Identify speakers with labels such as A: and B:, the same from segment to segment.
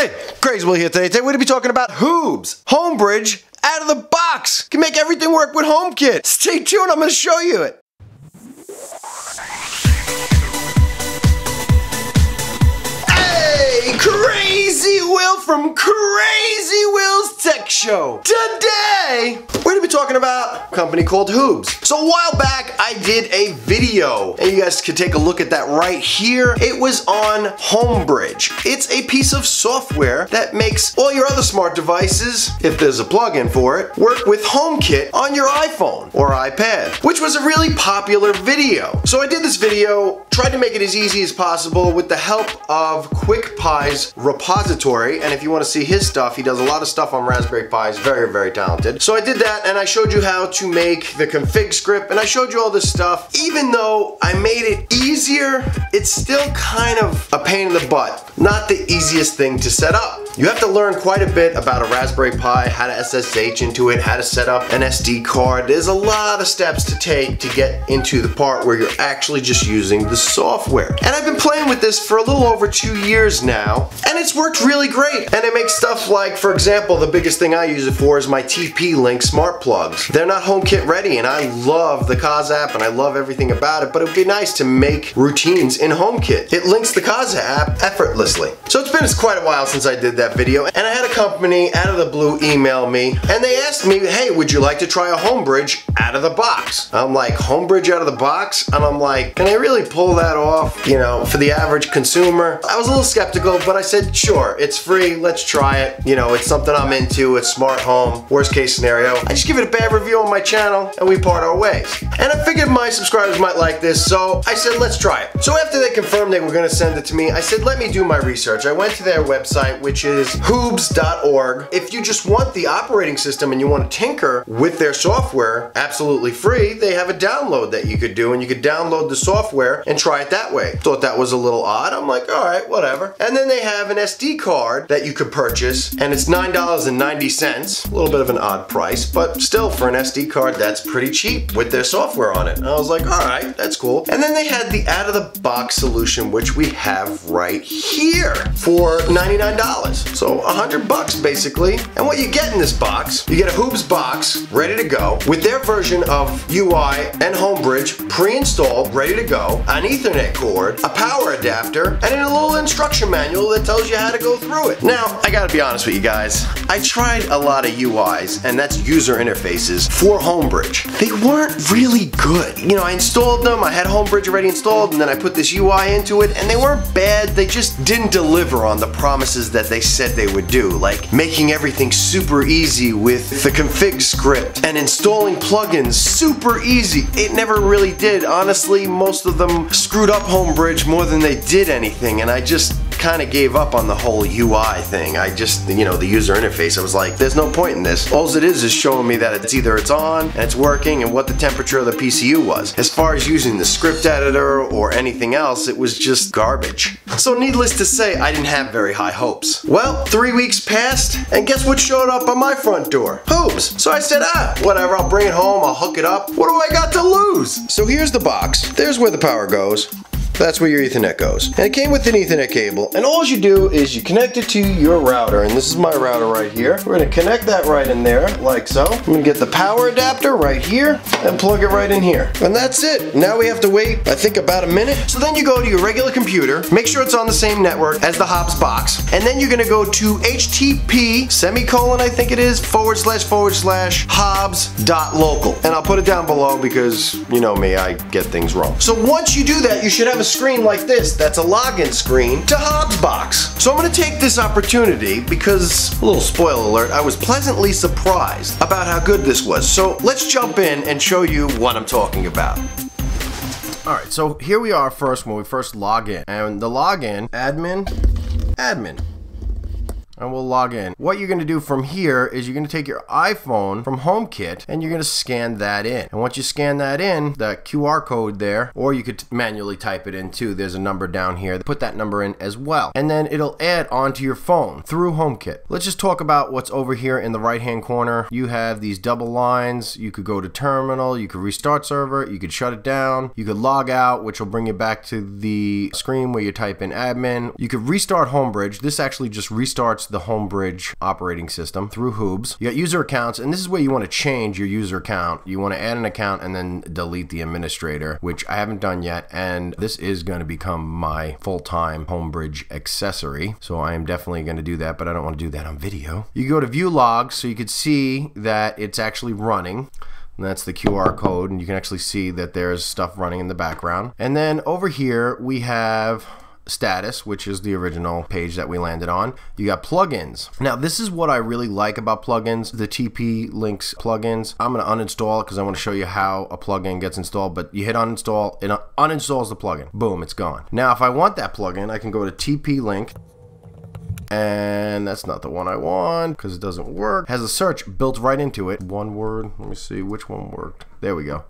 A: Hey, Crazy Will here today. Today we're going to be talking about Hoobs, Homebridge, out of the box. Can make everything work with HomeKit. Stay tuned, I'm going to show you it. Crazy Will from Crazy Will's Tech Show. Today, we're to be talking about a company called Hoobs. So a while back, I did a video, and you guys can take a look at that right here. It was on Homebridge. It's a piece of software that makes all your other smart devices, if there's a plugin for it, work with HomeKit on your iPhone or iPad, which was a really popular video. So I did this video, tried to make it as easy as possible with the help of QuickPi's repository. And if you want to see his stuff, he does a lot of stuff on Raspberry Pi. He's very, very talented. So I did that and I showed you how to make the config script and I showed you all this stuff. Even though I made it easier, it's still kind of a pain in the butt. Not the easiest thing to set up. You have to learn quite a bit about a Raspberry Pi, how to SSH into it, how to set up an SD card. There's a lot of steps to take to get into the part where you're actually just using the software. And I've been playing with this for a little over two years now, and it's worked really great. And it makes stuff like, for example, the biggest thing I use it for is my TP-Link smart plugs. They're not HomeKit ready, and I love the Kasa app, and I love everything about it, but it would be nice to make routines in HomeKit. It links the Kasa app effortlessly. So it's been quite a while since I did that video, and I had a company out of the blue email me, and they asked me, hey, would you like to try a Homebridge out of the box? I'm like, Homebridge out of the box? And I'm like, can I really pull that off, you know, for the average consumer? I was a little skeptical, but I said, sure, it's free, let's try it. You know, it's something I'm into, it's smart home, worst case scenario. I just give it a bad review on my channel, and we part our ways. And I figured my subscribers might like this, so I said, let's try it. So after they confirmed they were gonna send it to me, I said, let me do my research. I went to their website, which is hoobs.org. If you just want the operating system and you want to tinker with their software absolutely free, they have a download that you could do and you could download the software and try it that way. Thought that was a little odd. I'm like, all right, whatever. And then they have an SD card that you could purchase and it's $9.90. A little bit of an odd price, but still for an SD card, that's pretty cheap with their software on it. And I was like, all right, that's cool. And then they had the out of the box solution, which we have right here for $99. So a 100 bucks basically. And what you get in this box, you get a Hoobs box ready to go with their version of UI and Homebridge pre-installed, ready to go, an ethernet cord, a power adapter, and a little instruction manual that tells you how to go through it. Now, I gotta be honest with you guys, I tried a lot of UIs, and that's user interfaces for Homebridge. They weren't really good. You know, I installed them, I had Homebridge already installed, and then I put this UI into it, and they weren't bad, they just didn't deliver on the promises that they said they would do, like making everything super easy with the config script and installing plugins super easy. It never really did. Honestly, most of them screwed up Homebridge more than they did anything, and I just kind of gave up on the whole UI thing. I just, you know, the user interface, I was like, there's no point in this. All it is is showing me that it's either it's on and it's working and what the temperature of the PCU was. As far as using the script editor or anything else, it was just garbage. So needless to say, I didn't have very high hopes. Well, three weeks passed, and guess what showed up on my front door? Hoobs. So I said, ah, whatever, I'll bring it home, I'll hook it up. What do I got to lose? So here's the box. There's where the power goes. That's where your ethernet goes. And it came with an ethernet cable. And all you do is you connect it to your router. And this is my router right here. We're gonna connect that right in there, like so. I'm gonna get the power adapter right here and plug it right in here. And that's it. Now we have to wait, I think about a minute. So then you go to your regular computer, make sure it's on the same network as the Hobbs box. And then you're gonna go to HTTP semicolon, I think it is, forward slash forward slash Hobbs dot local. And I'll put it down below because you know me, I get things wrong. So once you do that, you should have a screen like this that's a login screen to Hobbsbox. So I'm gonna take this opportunity because, a little spoiler alert, I was pleasantly surprised about how good this was. So let's jump in and show you what I'm talking about. Alright, so here we are first when we first log in. And the login, admin, admin. And we'll log in. What you're going to do from here is you're going to take your iPhone from HomeKit and you're going to scan that in. And once you scan that in, that QR code there, or you could manually type it in too. There's a number down here. Put that number in as well. And then it'll add onto your phone through HomeKit. Let's just talk about what's over here in the right hand corner. You have these double lines. You could go to terminal, you could restart server, you could shut it down, you could log out, which will bring you back to the screen where you type in admin. You could restart Homebridge. This actually just restarts the Homebridge operating system through Hoobs. You got user accounts, and this is where you want to change your user account. You want to add an account and then delete the administrator, which I haven't done yet, and this is going to become my full-time Homebridge accessory. So I am definitely going to do that, but I don't want to do that on video. You go to view logs so you could see that it's actually running. And that's the QR code, and you can actually see that there's stuff running in the background. And then over here, we have status, which is the original page that we landed on. You got plugins. Now, this is what I really like about plugins, the TP Links plugins. I'm going to uninstall because I want to show you how a plugin gets installed, but you hit uninstall, it uninstalls the plugin. Boom, it's gone. Now, if I want that plugin, I can go to TP Link and that's not the one I want because it doesn't work. Has a search built right into it. One word. Let me see which one worked. There we go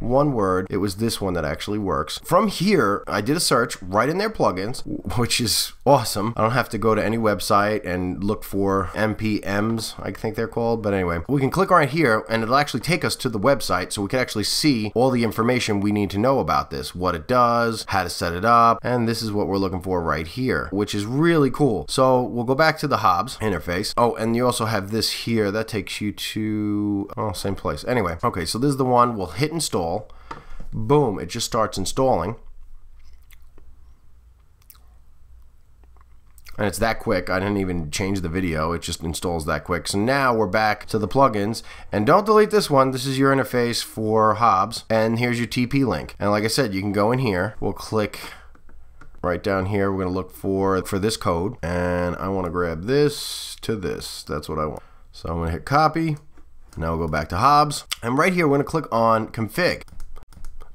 A: one word. It was this one that actually works. From here, I did a search right in their plugins, which is awesome. I don't have to go to any website and look for NPMs, I think they're called. But anyway, we can click right here and it'll actually take us to the website so we can actually see all the information we need to know about this, what it does, how to set it up, and this is what we're looking for right here, which is really cool. So we'll go back to the Hobbs interface. Oh, and you also have this here. That takes you to, oh, same place. Anyway, okay, so this is the one. We'll hit install install. Boom, it just starts installing. And it's that quick. I didn't even change the video. It just installs that quick. So now we're back to the plugins. And don't delete this one. This is your interface for Hobbs. And here's your TP link. And like I said, you can go in here. We'll click right down here. We're going to look for, for this code. And I want to grab this to this. That's what I want. So I'm going to hit copy. Now we'll go back to Hobbs. And right here, we're going to click on config.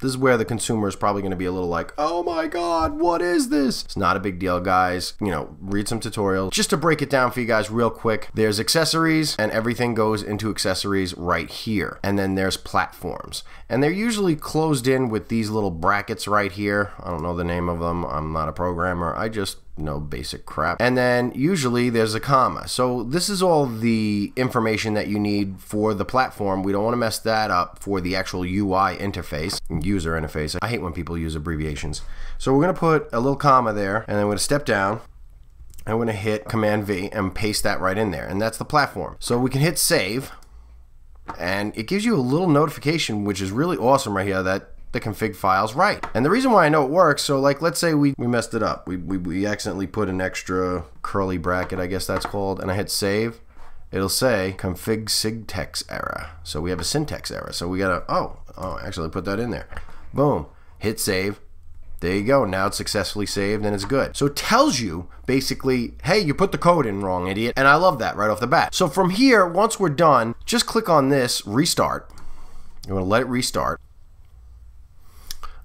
A: This is where the consumer is probably going to be a little like, oh my god, what is this? It's not a big deal, guys. You know, read some tutorials. Just to break it down for you guys real quick, there's accessories and everything goes into accessories right here. And then there's platforms. And they're usually closed in with these little brackets right here. I don't know the name of them. I'm not a programmer. I just no basic crap. And then usually there's a comma. So this is all the information that you need for the platform. We don't want to mess that up for the actual UI interface, user interface. I hate when people use abbreviations. So we're going to put a little comma there and then we're going to step down. I'm going to hit Command V and paste that right in there. And that's the platform. So we can hit save and it gives you a little notification, which is really awesome right here that the config files right. And the reason why I know it works, so like let's say we, we messed it up. We, we, we accidentally put an extra curly bracket, I guess that's called, and I hit save. It'll say config syntax error. So we have a syntax error. So we gotta, oh, oh, actually put that in there. Boom, hit save. There you go. Now it's successfully saved and it's good. So it tells you basically, hey, you put the code in wrong, idiot. And I love that right off the bat. So from here, once we're done, just click on this restart. You want to let it restart.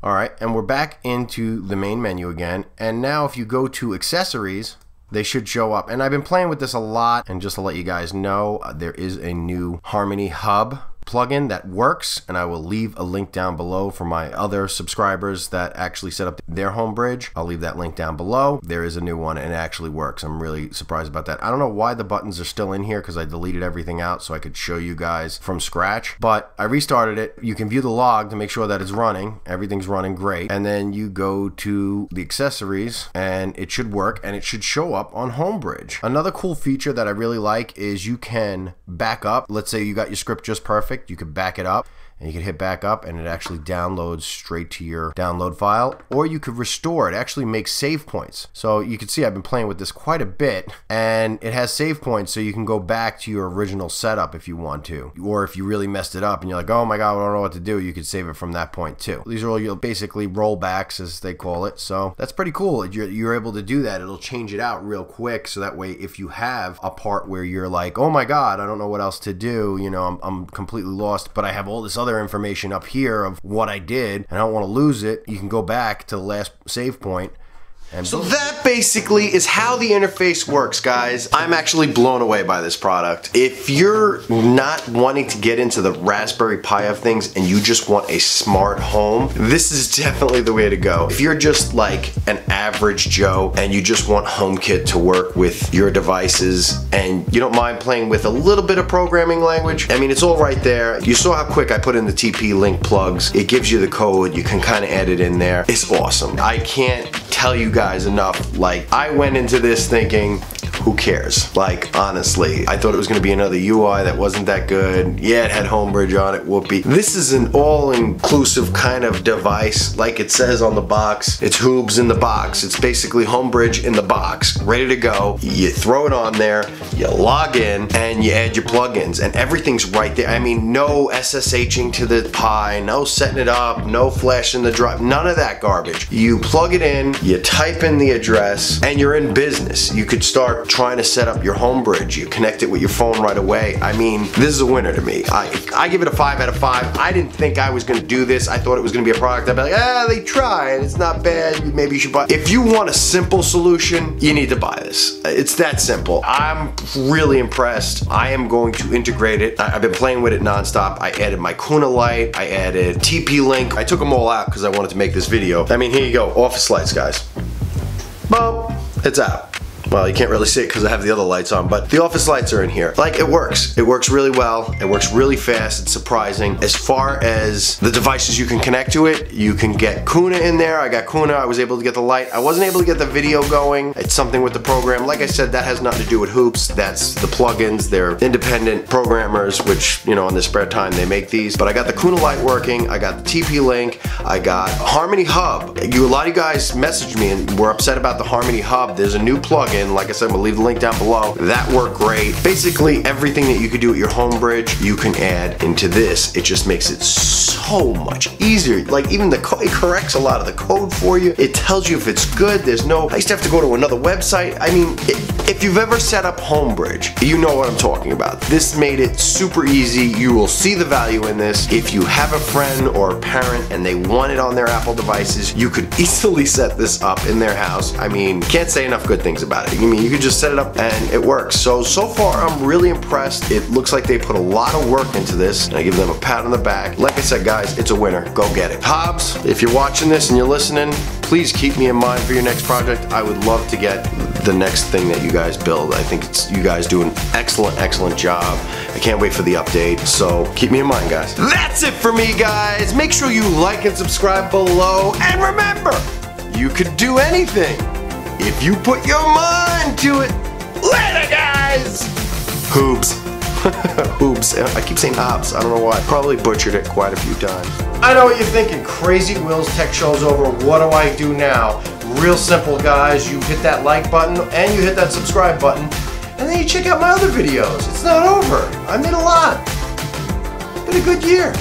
A: All right, and we're back into the main menu again. And now if you go to accessories, they should show up. And I've been playing with this a lot. And just to let you guys know, uh, there is a new Harmony Hub plugin that works and I will leave a link down below for my other subscribers that actually set up their Homebridge. I'll leave that link down below. There is a new one and it actually works. I'm really surprised about that. I don't know why the buttons are still in here because I deleted everything out so I could show you guys from scratch, but I restarted it. You can view the log to make sure that it's running. Everything's running great. And then you go to the accessories and it should work and it should show up on Homebridge. Another cool feature that I really like is you can back up. Let's say you got your script just perfect perfect. You could back it up and you can hit back up and it actually downloads straight to your download file or you could restore it. Actually makes save points. So you can see I've been playing with this quite a bit and it has save points so you can go back to your original setup if you want to. Or if you really messed it up and you're like oh my god I don't know what to do you could save it from that point too. These are all your basically rollbacks as they call it. So that's pretty cool. You're, you're able to do that. It'll change it out real quick so that way if you have a part where you're like oh my god I don't know what else to do you know I'm, I'm completely lost but I have all this other other information up here of what I did and I don't want to lose it, you can go back to the last save point So that basically is how the interface works, guys. I'm actually blown away by this product. If you're not wanting to get into the Raspberry Pi of things and you just want a smart home, this is definitely the way to go. If you're just like an average Joe and you just want HomeKit to work with your devices and you don't mind playing with a little bit of programming language, I mean, it's all right there. You saw how quick I put in the TP-Link plugs. It gives you the code. You can kind of add it in there. It's awesome. I can't tell you guys enough. Like, I went into this thinking, who cares? Like, honestly, I thought it was gonna be another UI that wasn't that good. Yeah, it had Homebridge on it, whoopee. This is an all-inclusive kind of device, like it says on the box. It's Hoobs in the box. It's basically Homebridge in the box, ready to go. You throw it on there, you log in, and you add your plugins, and everything's right there. I mean, no SSHing to the Pi, no setting it up, no flashing the drive, none of that garbage. You plug it in, you type in the address, and you're in business. You could start trying to set up your Homebridge, You connect it with your phone right away. I mean, this is a winner to me. I, I give it a five out of five. I didn't think I was gonna do this. I thought it was gonna be a product I'd be like, ah, they tried. It's not bad. Maybe you should buy. If you want a simple solution, you need to buy this. It's that simple. I'm really impressed. I am going to integrate it. I've been playing with it nonstop. I added my Kuna light. I added TP-Link. I took them all out because I wanted to make this video. I mean, here you go. Office lights, guys. Boom. It's out. Well, you can't really see it because I have the other lights on, but the office lights are in here. Like, it works. It works really well. It works really fast. It's surprising. As far as the devices you can connect to it, you can get Kuna in there. I got Kuna. I was able to get the light. I wasn't able to get the video going. It's something with the program. Like I said, that has nothing to do with Hoops. That's the plugins. They're independent programmers, which, you know, in their spare time, they make these. But I got the Kuna light working. I got the TP-Link. I got Harmony Hub. You, a lot of you guys messaged me and were upset about the Harmony Hub. There's a new plugin. And like I said, we'll leave the link down below. That worked great. Basically, everything that you could do at your Homebridge, you can add into this. It just makes it so much easier. Like even the code, it corrects a lot of the code for you. It tells you if it's good. There's no, I used to have to go to another website. I mean, it, if you've ever set up Homebridge, you know what I'm talking about. This made it super easy. You will see the value in this. If you have a friend or a parent and they want it on their Apple devices, you could easily set this up in their house. I mean, can't say enough good things about it. I mean, you can just set it up and it works. So, so far I'm really impressed. It looks like they put a lot of work into this and I give them a pat on the back. Like I said, guys, it's a winner. Go get it. Hobbs, if you're watching this and you're listening, please keep me in mind for your next project. I would love to get the next thing that you guys build. I think you guys do an excellent, excellent job. I can't wait for the update. So keep me in mind, guys. That's it for me, guys. Make sure you like and subscribe below. And remember, you could do anything if you put your mind to it. Later, guys! Hoobs. Hoobs. Uh, I keep saying Hobbs. I don't know why. Probably butchered it quite a few times. I know what you're thinking. Crazy Will's Tech Show's over. What do I do now? Real simple, guys. You hit that like button and you hit that subscribe button. And then you check out my other videos. It's not over. I made a lot. Been a good year.